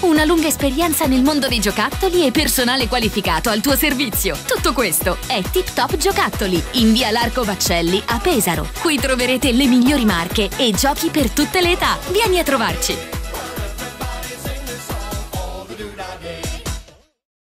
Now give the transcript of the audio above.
Una lunga esperienza nel mondo dei giocattoli e personale qualificato al tuo servizio. Tutto questo è Tip Top Giocattoli, in via Larco Baccelli a Pesaro. Qui troverete le migliori marche e giochi per tutte le età. Vieni a trovarci!